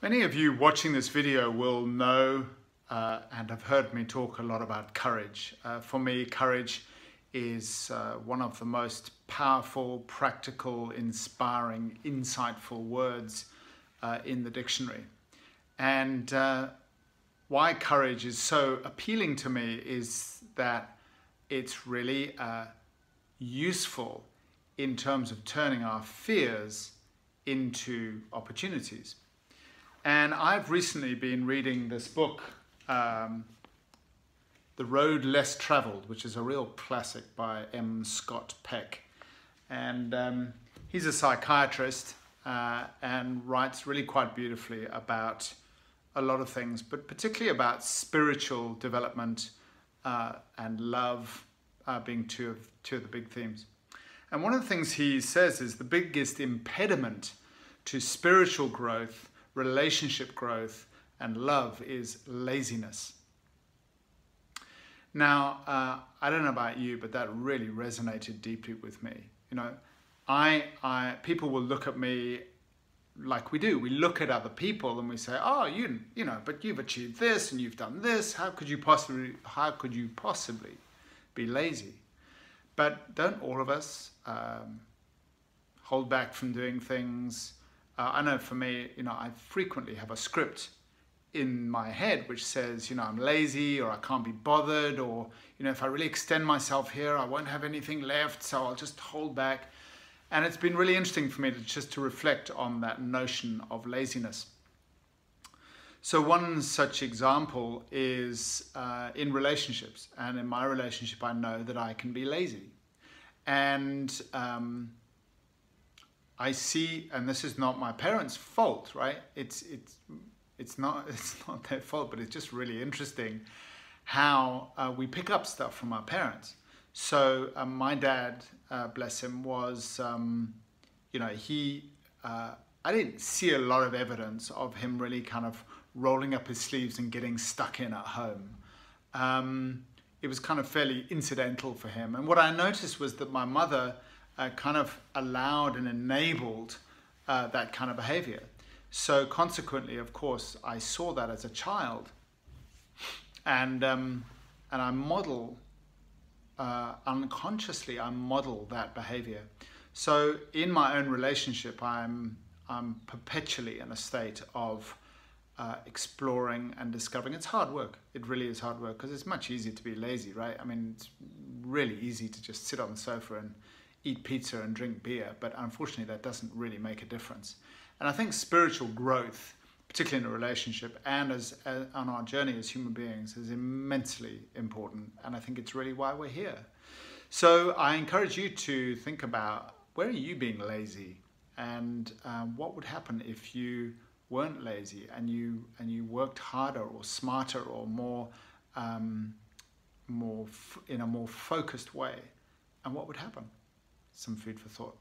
Many of you watching this video will know uh, and have heard me talk a lot about courage. Uh, for me, courage is uh, one of the most powerful, practical, inspiring, insightful words uh, in the dictionary. And uh, why courage is so appealing to me is that it's really uh, useful in terms of turning our fears into opportunities. And I've recently been reading this book, um, The Road Less Traveled, which is a real classic by M. Scott Peck. And um, he's a psychiatrist uh, and writes really quite beautifully about a lot of things, but particularly about spiritual development uh, and love uh, being two of, two of the big themes. And one of the things he says is the biggest impediment to spiritual growth relationship growth, and love is laziness. Now, uh, I don't know about you, but that really resonated deeply with me. You know, I, I, people will look at me like we do. We look at other people and we say, "Oh, you, you know, but you've achieved this and you've done this. How could you possibly, how could you possibly be lazy?" But don't all of us um, hold back from doing things? Uh, I know for me, you know, I frequently have a script in my head which says, you know, I'm lazy or I can't be bothered or, you know, if I really extend myself here, I won't have anything left, so I'll just hold back. And it's been really interesting for me to just to reflect on that notion of laziness. So one such example is uh, in relationships. And in my relationship, I know that I can be lazy. And um, I see, and this is not my parents' fault, right? It's it's it's not it's not their fault, but it's just really interesting how uh, we pick up stuff from our parents. So um, my dad, uh, bless him, was um, you know he uh, I didn't see a lot of evidence of him really kind of rolling up his sleeves and getting stuck in at home. Um, it was kind of fairly incidental for him. And what I noticed was that my mother uh, kind of allowed and enabled uh, that kind of behavior. So consequently, of course, I saw that as a child, and um, and I model uh, unconsciously. I model that behavior. So in my own relationship, I'm I'm perpetually in a state of uh, exploring and discovering. It's hard work. It really is hard work because it's much easier to be lazy, right? I mean, it's really easy to just sit on the sofa and eat pizza and drink beer, but unfortunately that doesn't really make a difference. And I think spiritual growth, particularly in a relationship and as, as on our journey as human beings, is immensely important. And I think it's really why we're here. So I encourage you to think about where are you being lazy, and um, what would happen if you weren't lazy and you and you worked harder or smarter or more um, more in a more focused way, and what would happen? Some food for thought.